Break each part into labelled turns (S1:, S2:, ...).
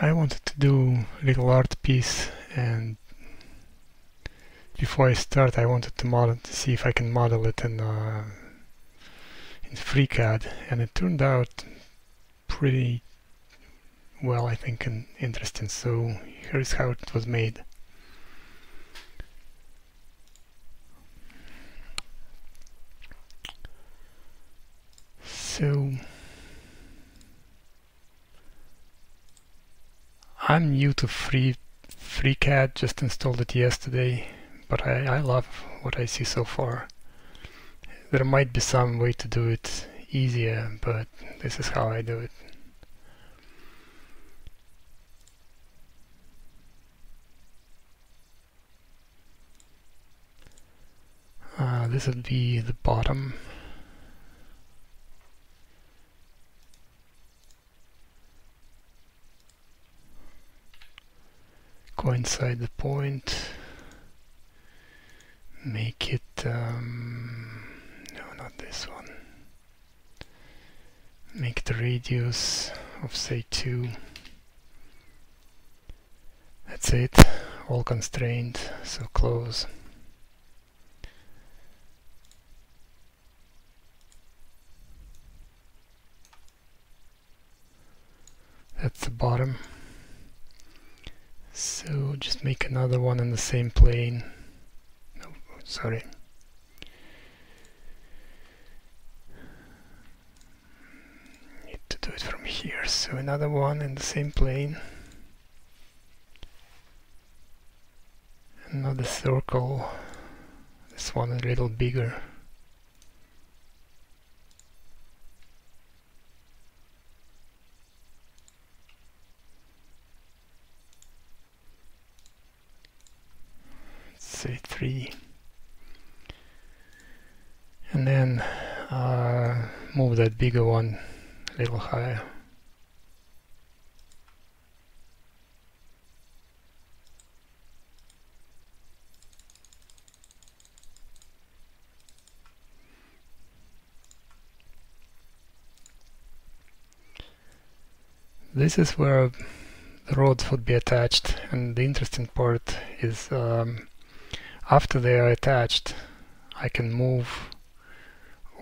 S1: I wanted to do a little art piece and before I start I wanted to model to see if I can model it in uh, in FreeCAD and it turned out pretty well I think and interesting. So here's how it was made. So I'm new to free FreeCAD, just installed it yesterday, but I, I love what I see so far. There might be some way to do it easier, but this is how I do it. Uh, this would be the bottom go inside the point. Make it um, no not this one. Make the radius of say 2 that's it. All constrained so close. That's the bottom just make another one in the same plane. No, sorry. Need to do it from here. So another one in the same plane. Another circle. This one a little bigger. Say 3 and then uh, move that bigger one a little higher. This is where the rods would be attached and the interesting part is um, after they are attached I can move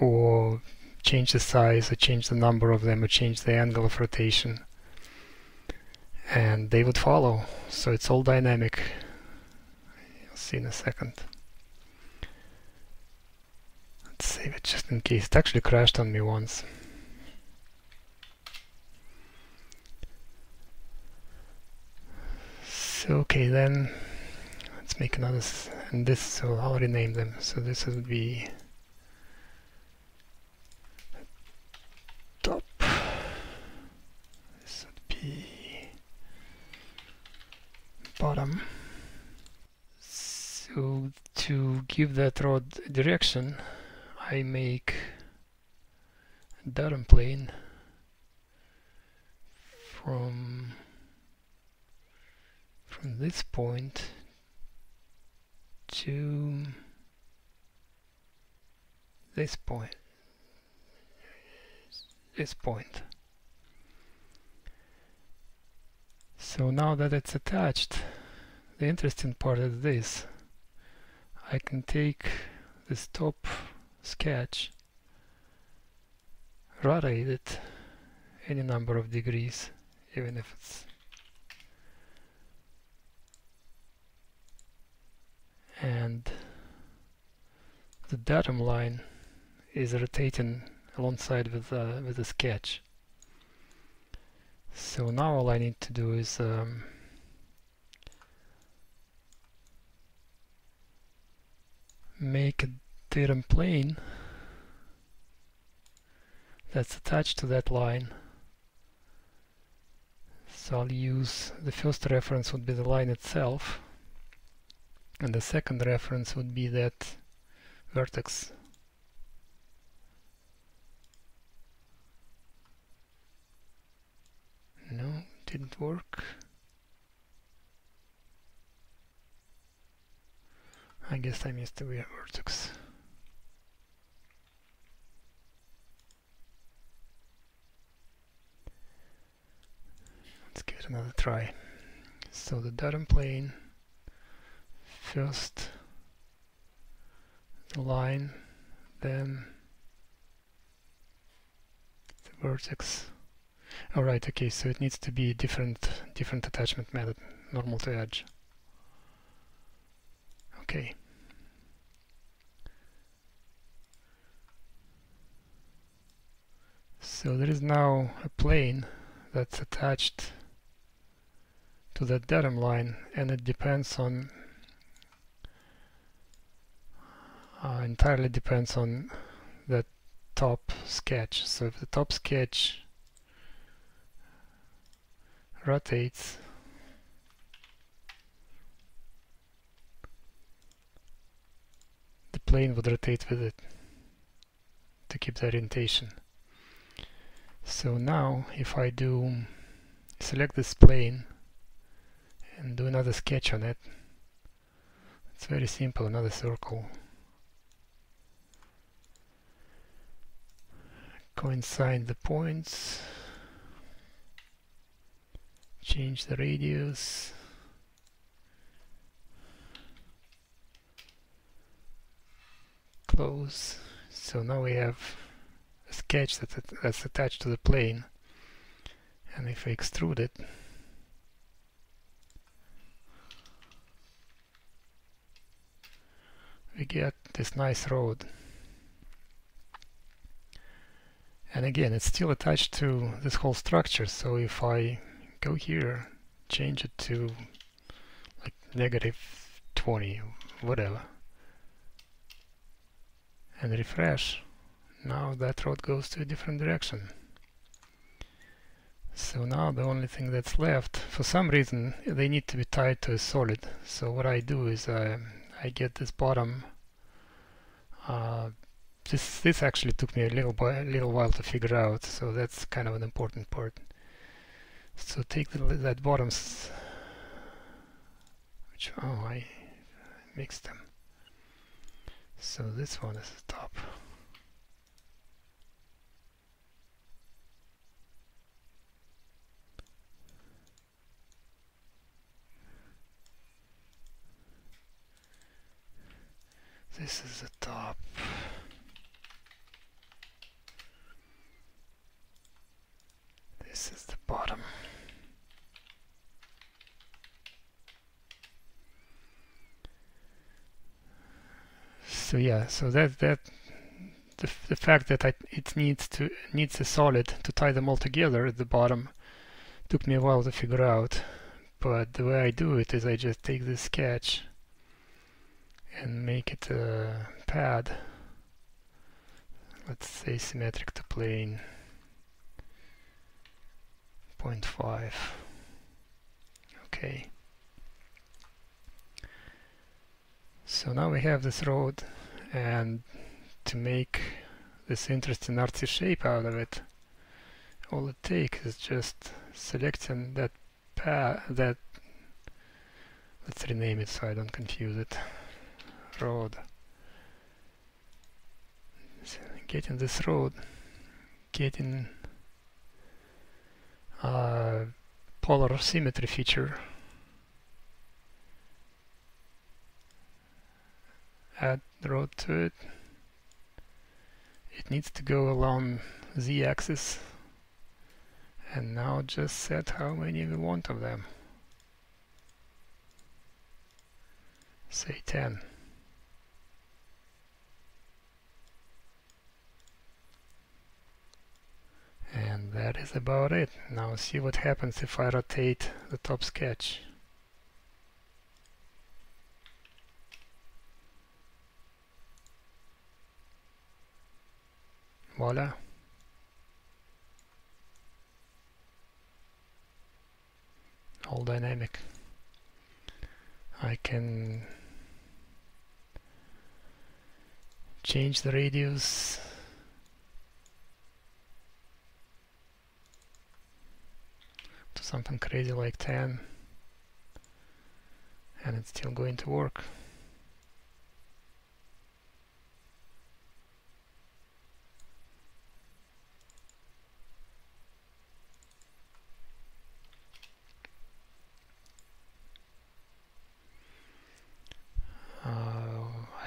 S1: or change the size or change the number of them or change the angle of rotation. And they would follow. So it's all dynamic. You'll see in a second. Let's save it just in case. It actually crashed on me once. So okay then make another and this so I'll rename them. So this would be top. This would be bottom. So to give that rod direction I make datum plane from from this point to this point. This point. So now that it's attached the interesting part is this. I can take this top sketch rotate it any number of degrees even if it's and the datum line is rotating alongside with uh, with the sketch. So now all I need to do is um, make a datum plane that's attached to that line. So I'll use the first reference would be the line itself and the second reference would be that vertex. No didn't work. I guess I missed the vertex. Let's give it another try. So the datum plane, first line, then the vertex. Alright, okay, so it needs to be different different attachment method, normal to edge. Okay. So there is now a plane that's attached to that datum line and it depends on uh, entirely depends on the top sketch. So if the top sketch rotates the plane would rotate with it to keep the orientation. So now if I do select this plane and do another sketch on it it's very simple another circle coincide the points change the radius close. So now we have a sketch that's, that's attached to the plane. And if I extrude it we get this nice road and again it's still attached to this whole structure. So if I go here change it to like negative 20 whatever. And refresh. Now that road goes to a different direction. So now the only thing that's left for some reason they need to be tied to a solid. So what I do is I, I get this bottom this this actually took me a little a little while to figure out so that's kind of an important part. So take the, that bottoms which oh I mixed them. So this one is the top. This is the top this is the bottom so yeah so that that the, the fact that I, it needs to needs a solid to tie them all together at the bottom took me a while to figure out. But the way I do it is I just take this sketch and make it a pad. Let's say symmetric to plane. 0.5 okay. So now we have this road and to make this interesting artsy shape out of it all it takes is just selecting that path that let's rename it so I don't confuse it road. So getting this road getting uh, polar symmetry feature add the road to it. It needs to go along z-axis and now just set how many we want of them. Say 10 and that is about it. Now see what happens if I rotate the top sketch voila all dynamic. I can change the radius. To something crazy like 10 and it's still going to work.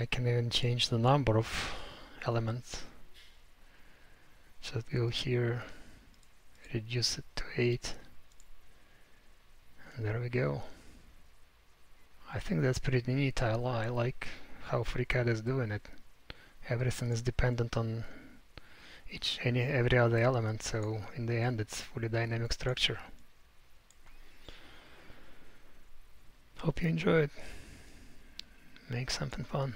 S1: I can even change the number of elements. Just go here, reduce it to 8. And there we go. I think that's pretty neat. I, I like how FreeCAD is doing it. Everything is dependent on each any every other element, so in the end it's fully dynamic structure. Hope you enjoyed. Make something fun.